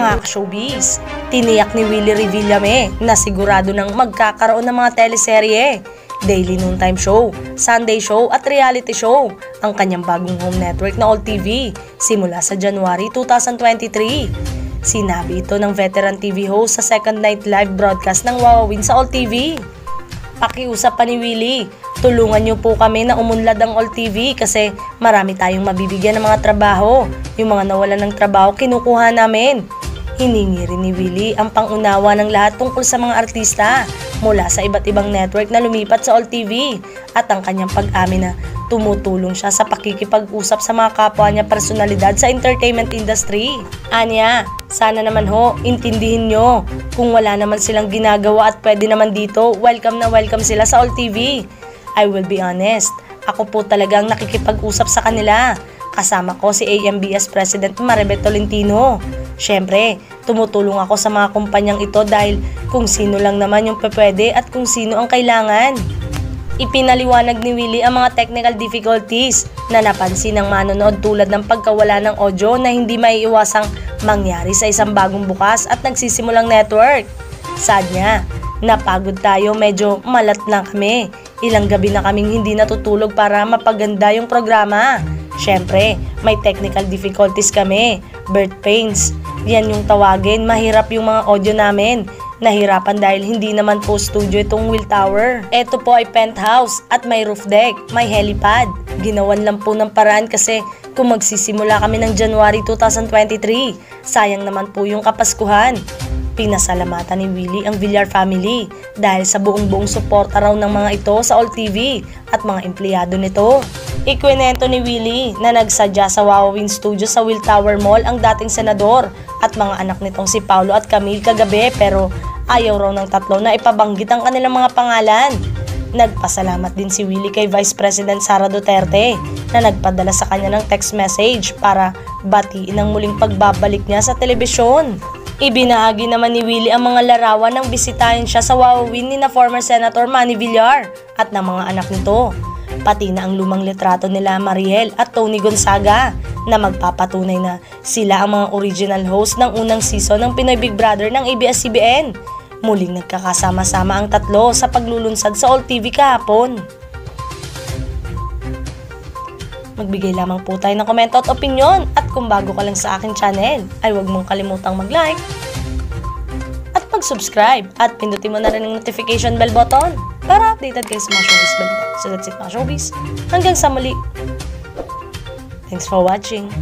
Mga showbiz, tiniyak ni Willie Revillame na sigurado ng magkakaroon ng mga teleserye, daily noontime show, Sunday show at reality show ang kanyang bagong home network na All TV simula sa January 2023. Sinabi ito ng veteran TV host sa second night live broadcast ng Wawawin sa All TV. Pakiusap pa ni Willie, tulungan niyo po kami na umunlad ang All TV kasi marami tayong mabibigyan ng mga trabaho. Yung mga nawalan ng trabaho, kinukuha namin. Hiningi rin ni Willie ang pangunawa ng lahat tungkol sa mga artista mula sa iba't ibang network na lumipat sa All TV at ang kanyang pag-amin na tumutulong siya sa pakikipag-usap sa mga kapwa niya personalidad sa entertainment industry. Anya, sana naman ho, intindihin nyo. Kung wala naman silang ginagawa at pwede naman dito, welcome na welcome sila sa All TV. I will be honest, ako po talagang nakikipag-usap sa kanila. Kasama ko si AMBS President Maribel Tolentino. Siyempre, tumutulong ako sa mga kumpanyang ito dahil kung sino lang naman yung pwede at kung sino ang kailangan. Ipinaliwanag ni Willie ang mga technical difficulties na napansin ng manonood tulad ng pagkawala ng audio na hindi maiiwasang mangyari sa isang bagong bukas at nagsisimulang network. Sad niya, napagod tayo medyo malat lang kami. Ilang gabi na kaming hindi natutulog para mapaganda yung programa. Siyempre, may technical difficulties kami, birth pains. Yan yung tawagin, mahirap yung mga audio namin. Nahirapan dahil hindi naman po studio itong Will Tower. Ito po ay penthouse at may roof deck, may helipad. Ginawan lang po ng paraan kasi kung magsisimula kami ng January 2023, sayang naman po yung kapaskuhan. Pinasalamatan ni Willie ang Villar family dahil sa buong-buong suporta raw ng mga ito sa All TV at mga empleyado nito. Ikwinento ni Willie na nagsadya sa Wawawin Studio sa Will Tower Mall ang dating senador at mga anak nitong si Paulo at Camille kagabi pero ayaw raw ng tatlo na ipabanggit ang kanilang mga pangalan. Nagpasalamat din si Willie kay Vice President Sara Duterte na nagpadala sa kanya ng text message para batiin ang muling pagbabalik niya sa telebisyon. Ibinahagi naman ni Willie ang mga larawan ng bisitahin siya sa Wawawin ni na former Senator Manny Villar at ng mga anak nito pati na ang lumang litrato nila Mariel at Tony Gonzaga na magpapatunay na sila ang mga original host ng unang season ng Pinoy Big Brother ng ABS-CBN. Muling nagkakasama-sama ang tatlo sa paglulunsad sa All TV kahapon. Magbigay lamang po tayo ng komento at opinion at kung bago ka lang sa aking channel ay huwag mong kalimutang mag-like mag-subscribe at pindutin mo na rin ang notification bell button para updated kayo sa mga showbiz balita. So that's it mga showbiz. Hanggang sa muli. Thanks for watching.